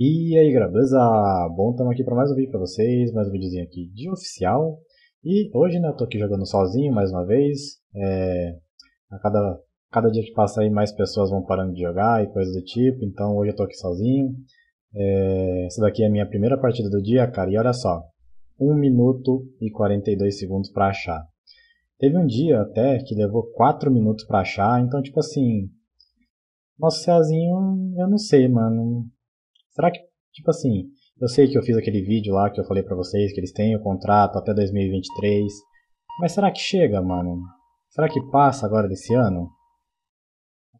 E aí galera, beleza? Bom, estamos aqui para mais um vídeo para vocês, mais um videozinho aqui de oficial. E hoje né, eu tô aqui jogando sozinho mais uma vez. É, a cada, cada dia que passa aí mais pessoas vão parando de jogar e coisas do tipo, então hoje eu tô aqui sozinho. É, essa daqui é a minha primeira partida do dia, cara, e olha só. 1 minuto e 42 segundos para achar. Teve um dia até que levou 4 minutos para achar, então tipo assim... Nosso céuzinho, eu não sei, mano Será que, tipo assim, eu sei que eu fiz aquele vídeo lá que eu falei pra vocês que eles têm o contrato até 2023, mas será que chega, mano? Será que passa agora desse ano?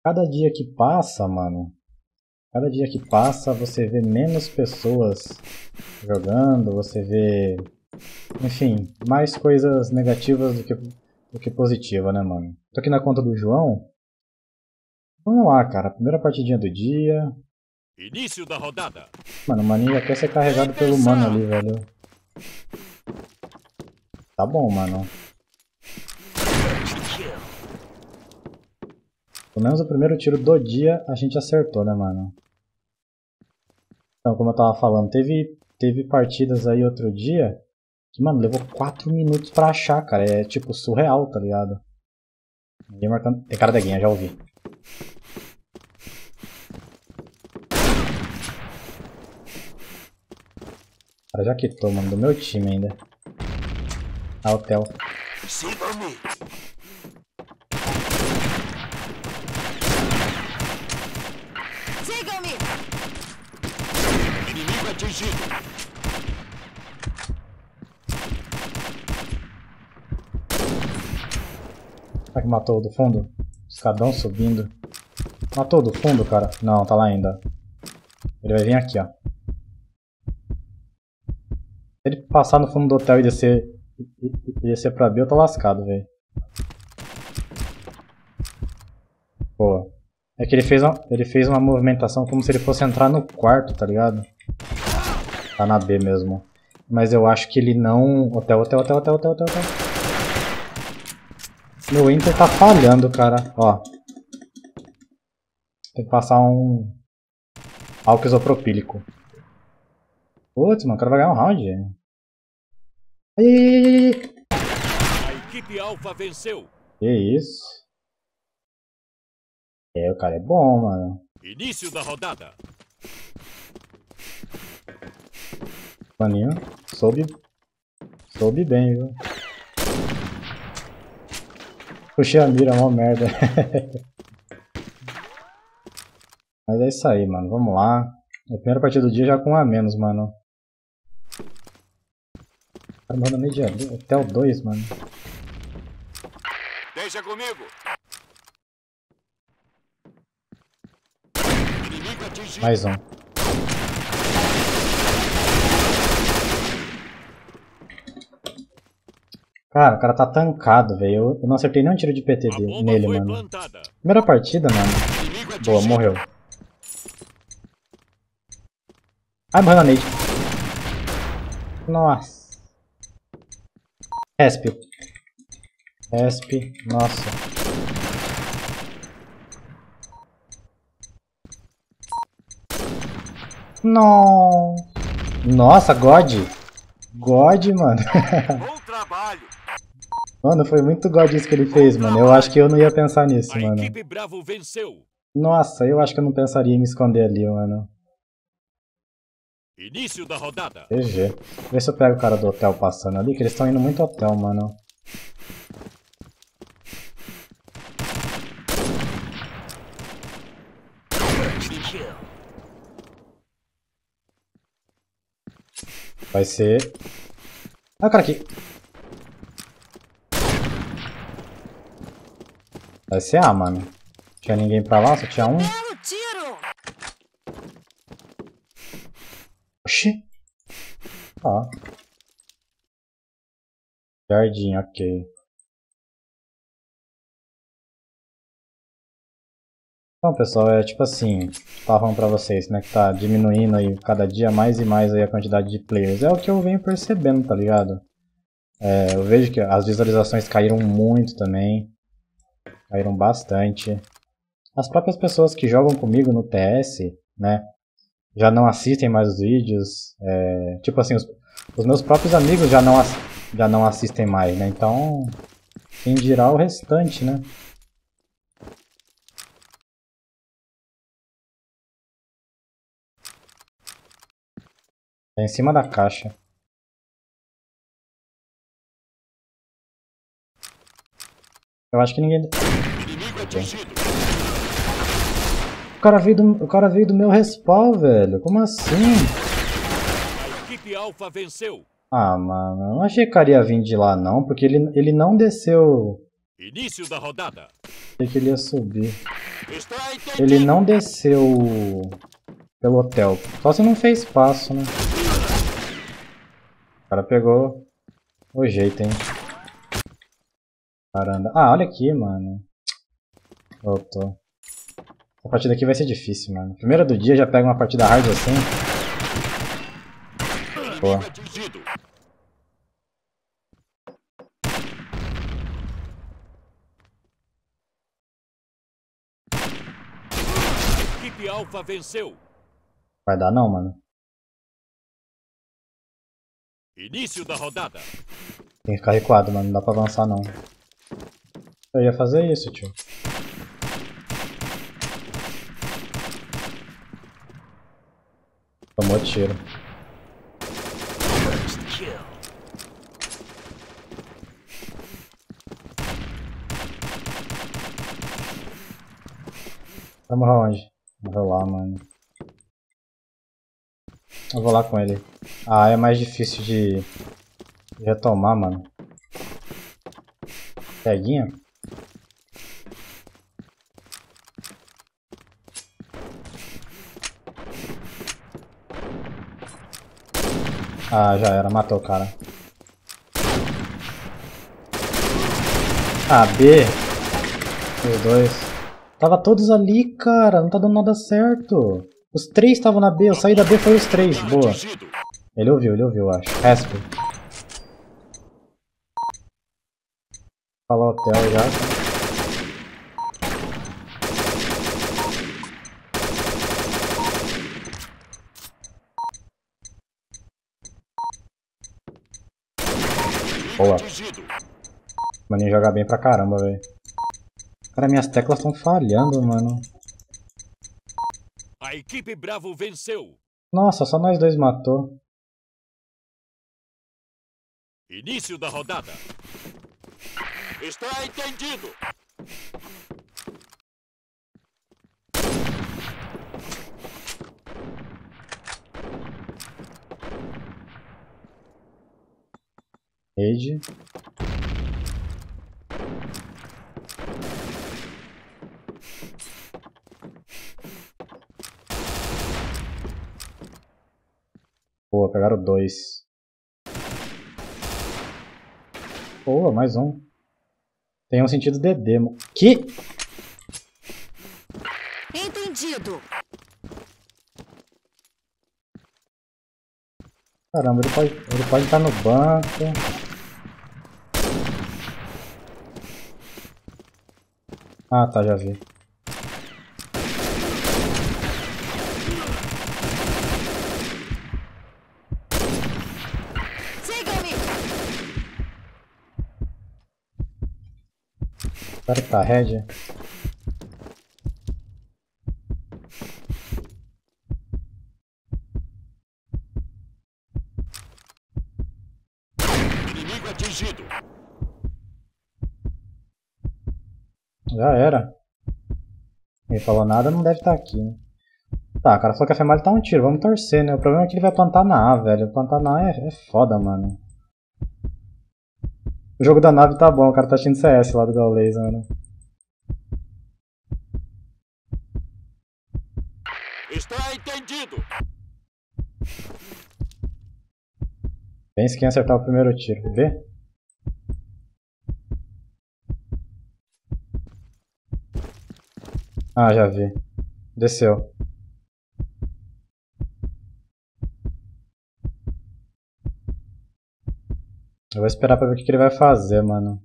Cada dia que passa, mano, cada dia que passa você vê menos pessoas jogando, você vê, enfim, mais coisas negativas do que, do que positiva, né, mano? Tô aqui na conta do João. Vamos lá, cara, primeira partidinha do dia, Início da rodada. Mano, o maninho já quer ser carregado pelo mano ali, velho. Tá bom, mano. Pelo menos o primeiro tiro do dia a gente acertou, né, mano? Então, como eu tava falando, teve, teve partidas aí outro dia que, mano, levou 4 minutos pra achar, cara. É, tipo, surreal, tá ligado? marcando... Tem cara da guinha, já ouvi. Cara já quitou, mano, do meu time ainda. Ah, hotel. Será que matou o do fundo? Escadão subindo. Matou o do fundo, cara? Não, tá lá ainda. Ele vai vir aqui, ó ele passar no fundo do hotel e descer, e, e descer pra B, eu tô lascado, velho. Pô. É que ele fez, uma, ele fez uma movimentação como se ele fosse entrar no quarto, tá ligado? Tá na B mesmo. Mas eu acho que ele não... Hotel, hotel, hotel, hotel, hotel, hotel, hotel. Meu Inter tá falhando, cara. Ó. Tem que passar um... Álcool isopropílico. Putz, mano, o cara vai ganhar um round. Aí. A equipe Alpha venceu. Que isso? É, o cara é bom, mano. Início da rodada. Maninho, soube. Soube bem, viu? Puxei a mira, mó merda. Mas é isso aí, mano. Vamos lá. A primeira partida do dia já com um a menos, mano. Cara, manda mediador. Até o 2, mano. Deixa comigo. Mais um. Cara, o cara tá tancado, velho. Eu não acertei nenhum tiro de PT dele, nele, mano. Plantada. Primeira partida, mano. Boa, morreu. Ai, morreu na nade. Nossa. Resp. Resp. Nossa. Não. Nossa, God. God, mano. Bom trabalho. Mano, foi muito God isso que ele fez, mano. Eu acho que eu não ia pensar nisso, mano. Nossa, eu acho que eu não pensaria em me esconder ali, mano. Início da rodada. GG. Vê se eu pego o cara do hotel passando ali, que eles estão indo muito hotel, mano. Vai ser... Ah, o cara aqui. Vai ser A, mano. Tinha ninguém pra lá, só tinha um. Tá. Jardim, ok. Então, pessoal, é tipo assim, tava falando pra vocês, né, que tá diminuindo aí cada dia mais e mais aí a quantidade de players. É o que eu venho percebendo, tá ligado? É, eu vejo que as visualizações caíram muito também. Caíram bastante. As próprias pessoas que jogam comigo no TS, né, já não assistem mais os vídeos. É, tipo assim, os, os, meus próprios amigos já não, já não assistem mais, né? Então, quem dirá o restante, né? É em cima da caixa. Eu acho que ninguém... O cara veio do, o cara veio do meu respawn, velho. Como assim? A equipe Alpha venceu. Ah, mano, eu não achei que o cara ia vir de lá não, porque ele, ele não desceu... Início da rodada. Achei que ele ia subir. Ele não desceu pelo hotel. Só se não fez espaço, né? O cara pegou o jeito, hein? Caramba. Ah, olha aqui, mano. Voltou. Essa partida aqui vai ser difícil, mano. Primeira do dia já pega uma partida hard assim. Boa. Equipe Alpha venceu. Vai dar não, mano. Início da rodada. Tem que ficar recuado, mano. Não dá pra avançar, não. Eu ia fazer isso, tio. Tomou tiro. Vai morrer onde? Morreu lá, mano. Eu vou lá com ele. Ah, é mais difícil de, retomar, mano. Peguinha? Ah, já era. Matou o cara. Ah, B. Os dois. Tava todos ali, cara. Não tá dando nada certo. Os três estavam na B, eu saí da B foi os três. Boa. Ele ouviu, ele ouviu, acho. Resp. Fala hotel já. Boa. Maninho joga bem pra caramba, velho. Cara, minhas teclas estão falhando, mano. A equipe Bravo venceu. Nossa, só nós dois matou. Início da rodada. Está entendido. Rede. Boa, pegaram dois. Boa, mais um. Tem um sentido DD. Que? Entendido. Caramba, ele pode, ele pode estar no banco. Ah, tá, já vi. Espero que tá red. Inimigo atingido. Já era. Ninguém falou nada, não deve estar tá aqui, né? Tá, o cara falou que a Femalho tá um tiro, vamos torcer, né? O problema é que ele vai plantar na A, velho. Plantar na A é, é foda, mano. O jogo da nave tá bom, o cara tá achando CS lá do Gaules, mano. Está entendido. Pense quem acertar o primeiro tiro. Vê? Ah, já vi. Desceu. Eu vou esperar pra ver o que, que ele vai fazer, mano.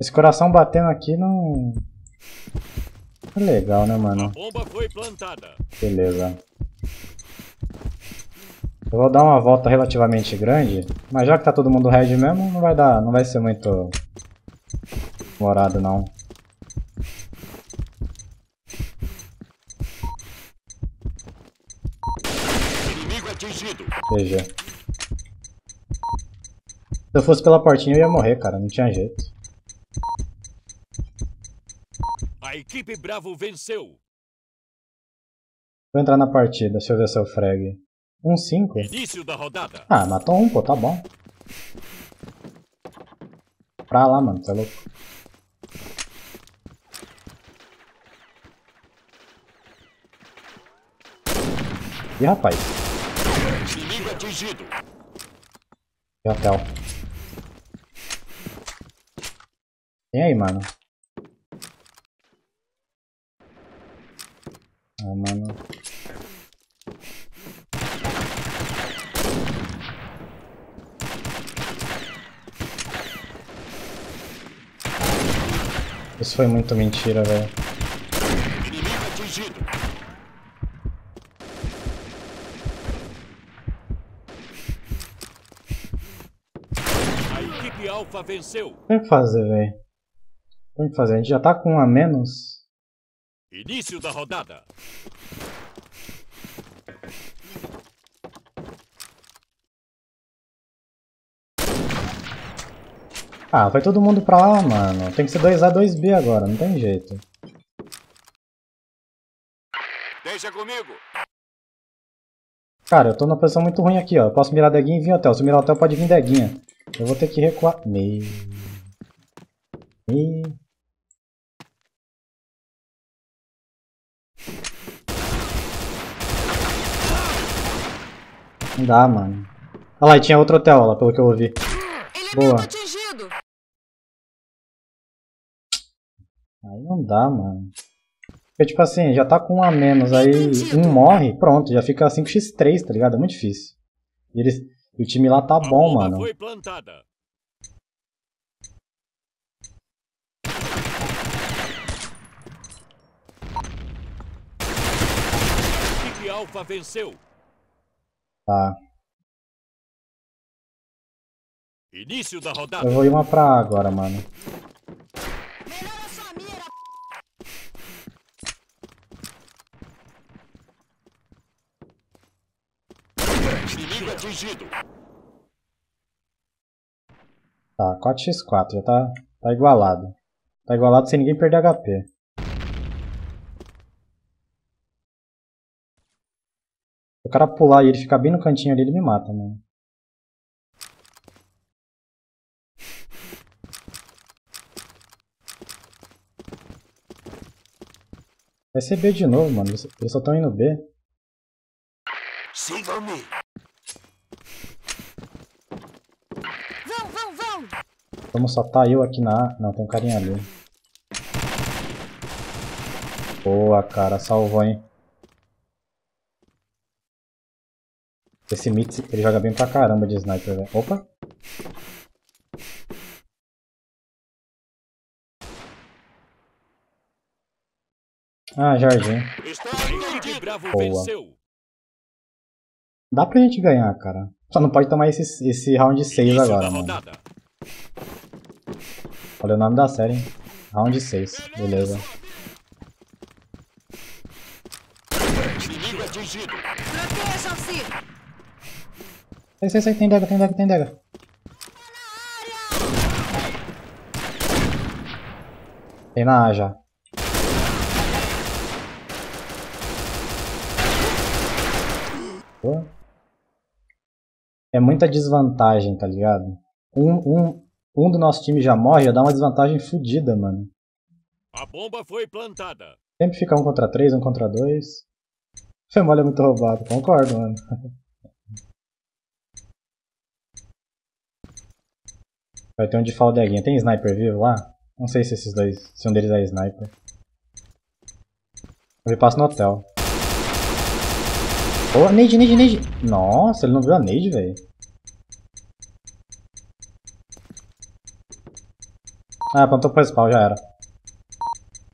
Esse coração batendo aqui não... É legal, né, A mano? bomba foi plantada. Beleza. Eu vou dar uma volta relativamente grande, mas já que tá todo mundo red mesmo, não vai dar, não vai ser muito demorado não. Inimigo atingido. GG. Se eu fosse pela portinha eu ia morrer, cara, não tinha jeito. A equipe Bravo venceu. Vou entrar na partida, deixa eu ver seu frag. Um 5? Início da rodada. Ah, matou um, pô, tá bom. Pra lá, mano, tá louco. Ih, rapaz. Inimigo atingido. E hotel. Vem aí, mano. Ah, mano. Isso foi muito mentira, velho. A equipe Alpha venceu. Tem que fazer, velho. Tem que fazer. A gente já tá com um a menos. Início da rodada. Ah, vai todo mundo pra lá, mano. Tem que ser 2A, 2B agora, não tem jeito. Deixa comigo. Cara, eu tô numa posição muito ruim aqui, ó. Eu posso mirar deguinha e vir hotel. Se eu mirar hotel, pode vir deguinha. Eu vou ter que recuar. Me... Me... Não dá, mano. Olha lá, e tinha outro hotel, olha lá, pelo que eu ouvi. Inimigo Boa. Aí não dá, mano. Porque, tipo assim, já tá com um a menos, aí um morre, pronto, já fica 5x3, tá ligado? É muito difícil. E eles, o time lá tá A bom, mano. foi plantada. Equipe Alpha venceu. Tá. Início da rodada. Eu vou ir uma pra A agora, mano. Atingido. Tá, 4x4, já tá, tá igualado. Tá igualado sem ninguém perder HP. Se o cara pular e ele ficar bem no cantinho ali, ele me mata, mano. Vai ser B de novo, mano. Eles só estão indo B. Sigam-me. Vão, vão, vão! Vamos só tá eu aqui na A. Não, tem um carinha ali. Boa, cara. Salvou, hein. Esse Mitz, ele joga bem pra caramba de sniper, velho. Opa. Ah, Bravo Boa. Dá pra gente ganhar, cara. Só não pode tomar esse, esse round 6 Início agora, mano. Olha o nome da série, hein. Round 6. Beleza. Inimigo atingido. Sai, sai, sai. Tem dega, tem dega, tem dega. Tem na A já. Pô. É muita desvantagem, tá ligado? Um, um, um do nosso time já morre, já dá uma desvantagem fodida, mano. A bomba foi plantada. Sempre fica um contra três, um contra dois. Femole é muito roubado, concordo, mano. Vai ter um de faldeguinha. Tem sniper vivo lá? Não sei se esses dois, se um deles é sniper. Eu passo no hotel. Ô, nade, nade, nade. Nossa, ele não viu a nade, velho. Ah, apontou pro spawn, já era.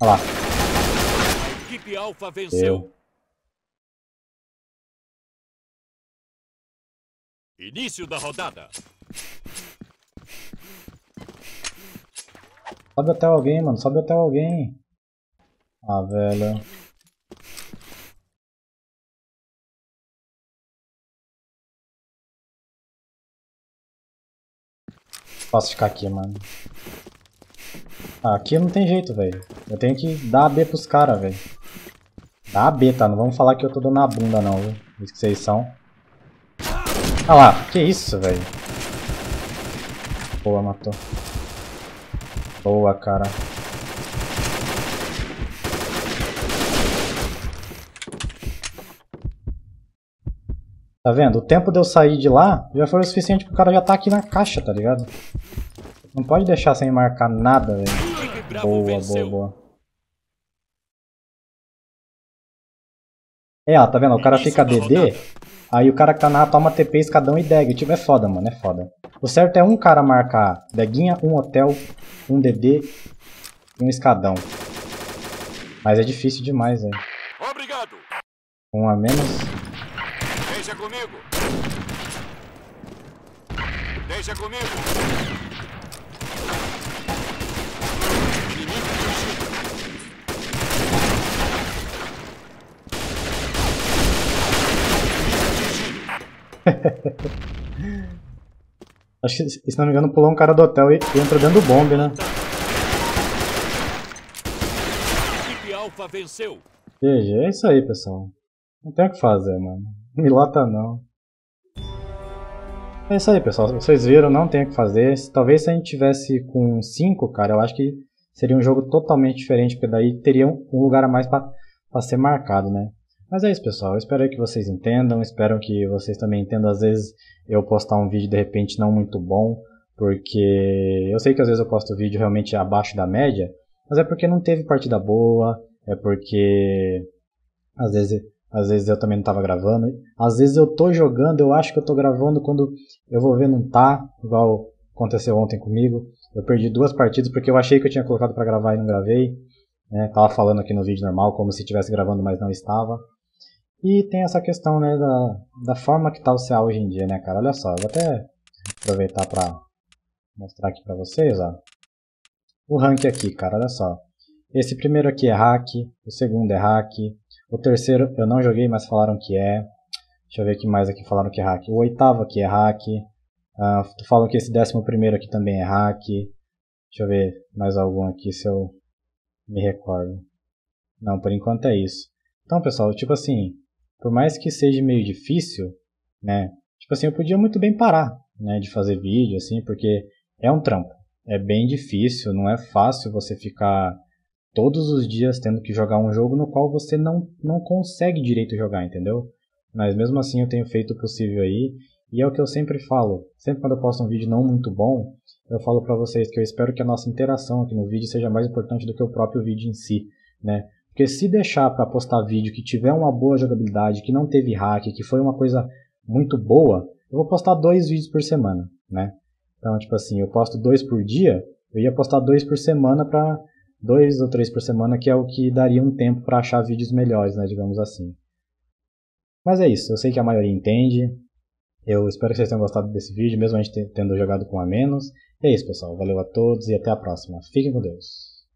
Olha lá. A equipe Alfa venceu. Eu. Início da rodada. Sobe até alguém, mano. Sobe até alguém. Ah, velho. Posso ficar aqui, mano. Ah, aqui não tem jeito, velho. Eu tenho que dar a B pros caras, velho. Dá a B, tá? Não vamos falar que eu tô dando a bunda, não, viu? Isso que vocês são. Ah lá, que isso, velho. Boa, matou. Boa, cara. Tá vendo? O tempo de eu sair de lá já foi o suficiente pro cara já tá aqui na caixa, tá ligado? Não pode deixar sem marcar nada, velho. Bravo Boa, boa, venceu. boa. É, ó, tá vendo? O cara fica DD, aí o cara que tá na toma TP, escadão e deg. Tipo, é foda, mano, é foda. O certo é um cara marcar deguinha, um hotel, um DD e um escadão. Mas é difícil demais, velho. Obrigado. Um a menos. Deixa comigo. Deixa comigo. Acho que, se não me engano, pulou um cara do hotel e, e entrou dentro do bombe, né? Equipe Alfa venceu. GG, é isso aí, pessoal. Não tem o que fazer, mano. Me lota não. É isso aí, pessoal. Vocês viram, não tem o que fazer. Talvez se a gente tivesse com 5, cara, eu acho que seria um jogo totalmente diferente, porque daí teria um um lugar a mais pra pra ser marcado, né? Mas é isso, pessoal. Eu espero que vocês entendam. Espero que vocês também entendam. Às vezes eu postar um vídeo de repente não muito bom, porque eu sei que às vezes eu posto vídeo realmente abaixo da média, mas é porque não teve partida boa, é porque às vezes, às vezes eu também não tava gravando. Às vezes eu tô jogando, eu acho que eu tô gravando quando eu vou ver não tá, igual aconteceu ontem comigo. Eu perdi duas partidas porque eu achei que eu tinha colocado pra gravar e não gravei. Né? Tava falando aqui no vídeo normal como se estivesse gravando, mas não estava. E tem essa questão, né, da, da forma que tá o CA hoje em dia, né, cara? Olha só, eu vou até aproveitar pra mostrar aqui pra vocês, ó. O rank aqui, cara, olha só. Esse primeiro aqui é hack, o segundo é hack, o terceiro eu não joguei, mas falaram que é. Deixa eu ver que mais aqui falaram que é hack. O oitavo aqui é hack. Ah, falam que esse décimo primeiro aqui também é hack. Deixa eu ver mais algum aqui se eu me recordo. Não, por enquanto é isso. Então, pessoal, tipo assim, por mais que seja meio difícil, né? Tipo assim, eu podia muito bem parar, né, de fazer vídeo assim, porque é um trampo. É bem difícil, não é fácil você ficar todos os dias tendo que jogar um jogo no qual você não, não consegue direito jogar, entendeu? Mas mesmo assim eu tenho feito o possível aí, e é o que eu sempre falo, sempre quando eu posto um vídeo não muito bom, eu falo pra vocês que eu espero que a nossa interação aqui no vídeo seja mais importante do que o próprio vídeo em si, né? Porque se deixar para postar vídeo que tiver uma boa jogabilidade, que não teve hack, que foi uma coisa muito boa, eu vou postar dois vídeos por semana, né? Então, tipo assim, eu posto dois por dia, eu ia postar dois por semana para dois ou três por semana, que é o que daria um tempo para achar vídeos melhores, né, digamos assim. Mas é isso, eu sei que a maioria entende. Eu espero que vocês tenham gostado desse vídeo, mesmo a gente te- tendo jogado com a menos. E é isso, pessoal. Valeu a todos e até a próxima. Fiquem com Deus.